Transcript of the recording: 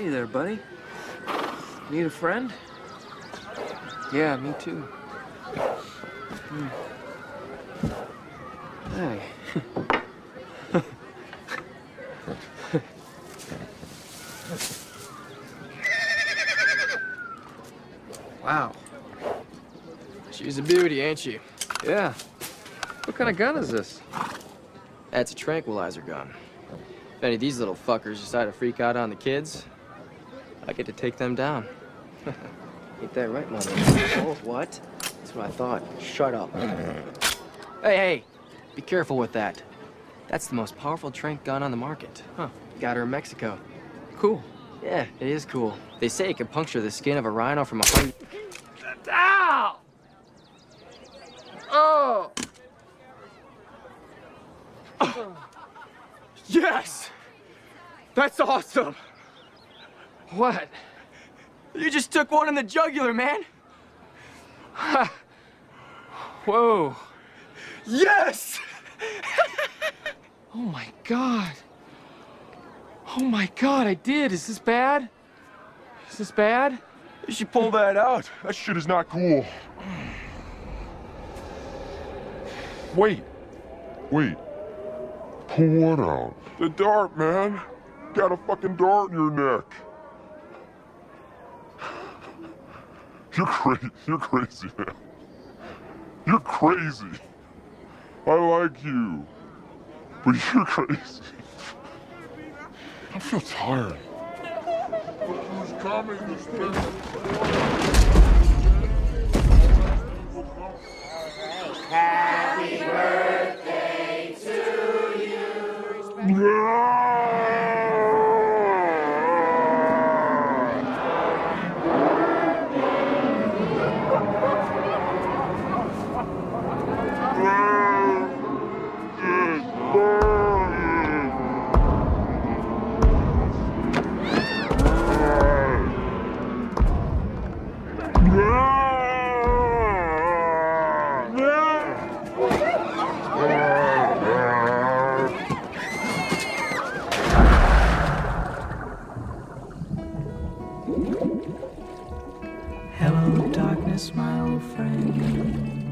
Hey there, buddy. Need a friend? Yeah, me too. Hmm. Hey. wow. She's a beauty, ain't she? Yeah. What kind of gun is this? That's a tranquilizer gun. If any of these little fuckers decide to freak out on the kids, I get to take them down. Ain't that right, mother? Oh, what? That's what I thought. Shut up. hey, hey, be careful with that. That's the most powerful tranq gun on the market. Huh, got her in Mexico. Cool. Yeah, it is cool. They say it can puncture the skin of a rhino from a hundred... Ow! Oh! Yes! That's awesome! What? You just took one in the jugular, man! Whoa. Yes! Oh my god. Oh my god, I did. Is this bad? Is this bad? You should pull that out. That shit is not cool. Wait. Wait. Pull what out? The dart, man. Got a fucking dart in your neck. You're crazy. You're crazy, man. You're crazy. I like you. But you're crazy. I feel tired. Who's coming Hello, darkness, my old friend.